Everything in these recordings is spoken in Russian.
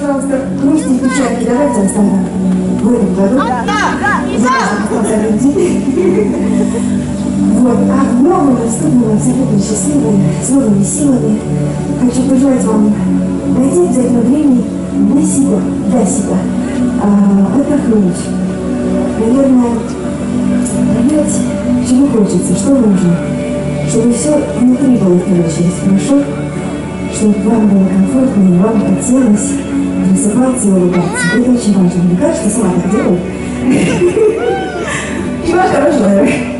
пожалуйста, грусти и печальки давайте оставим в этом году. Да, и Вот, а в новом наступном абсолютно счастливые, с новыми силами. Хочу пожелать вам найти обязательно времени для себя, для себя, а, отдохнуть. Наверное, понять, чего хочется, что нужно, чтобы все внутри было очередь хорошо, чтобы вам было комфортно и вам хотелось просыпаться и. Это очень важно. Мне кажется, сама так делаю. И ваш хороший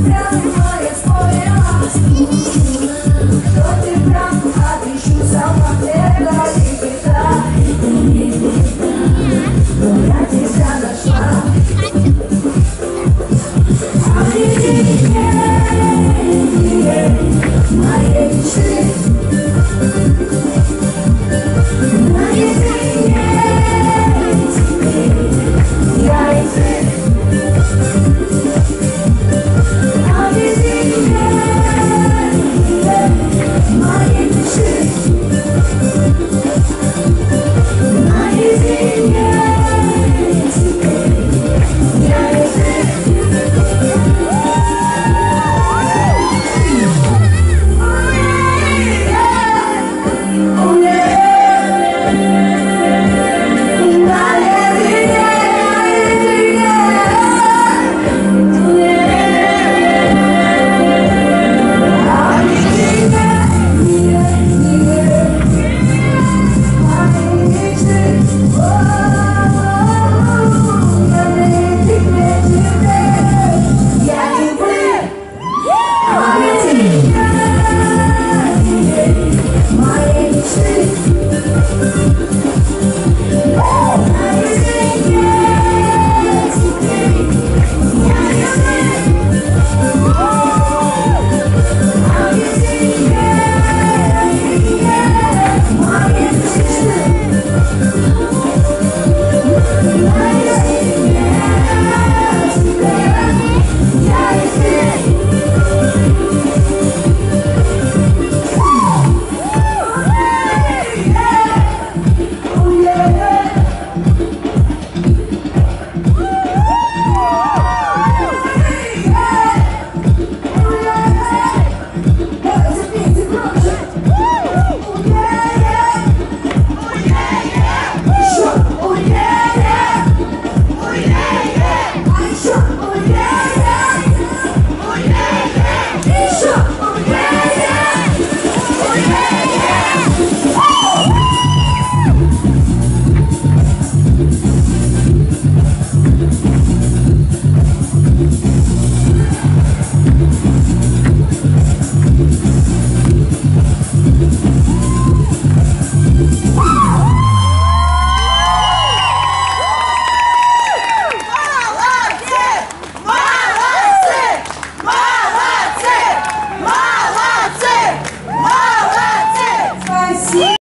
pra memórias poderosas.